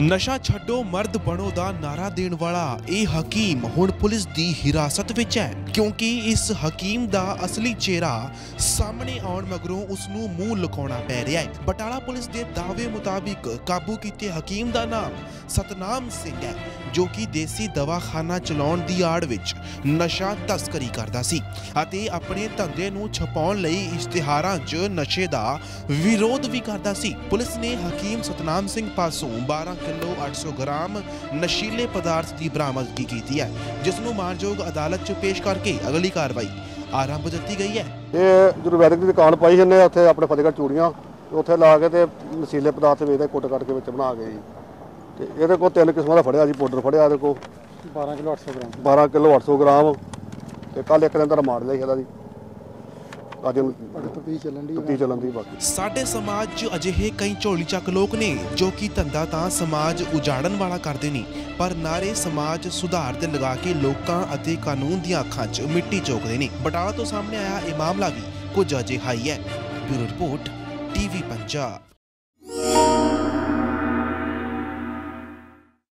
ਨਸ਼ਾ ਛੱਡੋ, ਮਰਦ ਬਣੋ ਦਾ ਨਾਰਾ ਦੇਣ ਵਾਲਾ ਇਹ ਹਕੀਮ ਹੁਣ ਪੁਲਿਸ ਦੀ ਹਿਰਾਸਤ ਵਿੱਚ ਹੈ, ਕਿਉਂਕਿ ਇਸ ਹਕੀਮ ਦਾ ਅਸਲੀ ਚਿਹਰਾ ਸਾਹਮਣੇ ਆਉਣ ਮਗਰੋਂ ਉਸ ਨੂੰ ਮੂੰਹ ਲੁਕਾਉਣਾ ਪੈ ਰਿਹਾ ਹੈ। ਬਟਾਲਾ ਪੁਲਿਸ ਦੇ ਦਾਅਵੇ ਮੁਤਾਬਿਕ ਕਾਬੂ ਕੀਤੇ ਹਕੀਮ ਦਾ ਨਾਮ ਸਤਨਾਮ ਸਿੰਘ ਹੈ, ਜੋ ਕਿ ਦੇਸੀ ਦਵਾਖਾਨਾ ਚਲਾਉਣ ਦੀ ਆੜ ਵਿੱਚ ਨਸ਼ਾ ਤਸਕਰੀ ਕਰਦਾ ਸੀ ਅਤੇ ਆਪਣੇ ਧੰਦੇ ਨੂੰ ਛਪਾਉਣ ਲਈ ਇਸ਼ਤਿਹਾਰਾਂ 'ਚ ਨਸ਼ੇ ਦਾ ਵਿਰੋਧ ਵੀ ਕਰਦਾ ਸੀ। ਪੁਲਿਸ ਨੇ ਹਕੀਮ ਸਤਨਾਮ ਸਿੰਘ ਪਾਸੋਂ 12 ਕਿਲੋ 800 ਗ੍ਰਾਮ ਨਸ਼ੀਲੇ ਪਦਾਰਥ ਦੀ ਬਰਾਮਦਗੀ ਕੀਤੀ ਹੈ ਜਿਸ ਨੂੰ ਮਾਨਯੋਗ ਅਦਾਲਤ 'ਚ ਪੇਸ਼ ਕਰਕੇ ਅਗਲੀ ਕਾਰਵਾਈ ਆਰੰਭ ਦਿੱਤੀ ਗਈ ਹੈ। ਇਹ ਜਦੋਂ ਵੈਦਿਕ ਦੀ ਦੁਕਾਨ ਪਾਈ ਜੰਨੇ ਉੱਥੇ ਆਪਣੇ ਫਤਿਹਗੜ੍ਹ ਚੂੜੀਆਂ ਉੱਥੇ ਲਾ ਕੇ ਤੇ ਨਸ਼ੀਲੇ ਪਦਾਰਥ ਵੇਚਦੇ ਕੁੱਟ ਕੱਟ ਕੇ ਵਿੱਚ ਬਣਾ ਕੇ ਜੀ। ਤੇ ਇਹਦੇ ਕੋਲ ਤਿੰਨ ਕਿਸਮਾਂ ਦਾ ਫੜਿਆ ਜੀ ਪਾਊਡਰ ਫੜਿਆ ਇਹਦੇ ਕੋਲ। 12 ਕਿਲੋ 800 ਗ੍ਰਾਮ। 12 kilo 800 gram. ਤੇ ਕੱਲ ਇੱਕ ਦਿਨ ਦਾ ਰਿਮਾਂਡ ਲਿਆ ਇਹਦਾ ਜੀ। ਅੱਜ ਬੜੀ ਤਪੀ ਚੱਲਣ ਦੀ ਤੀਹ ਚੱਲਣ ਦੀ ਬਾਕੀ। ਸਾਡੇ ਸਮਾਜ 'ਚ ਅਜਿਹੇ ਕਈ ਝੋਲੀ ਚੱਕ ਲੋਕ ਨੇ ਜੋ ਕਿ ਧੰਦਾ ਤਾਂ ਸਮਾਜ ਉਜਾੜਨ ਵਾਲਾ ਕਰਦੇ ਨੇ ਪਰ ਨਾਰੇ ਸਮਾਜ ਸੁਧਾਰ ਦੇ ਲਗਾ ਕੇ ਲੋਕਾਂ ਅਤੇ ਕਾਨੂੰਨ ਦੀਆਂ ਅੱਖਾਂ 'ਚ ਮਿੱਟੀ ਚੋਕਦੇ ਨੇ। ਬਟਾਲਾ ਤੋਂ ਸਾਹਮਣੇ ਆਇਆ ਇਹ ਮਾਮਲਾ ਵੀ ਕੁਝ ਅਜਿਹਾ ਹੀ ਹੈ। Bureau report TV Punjab.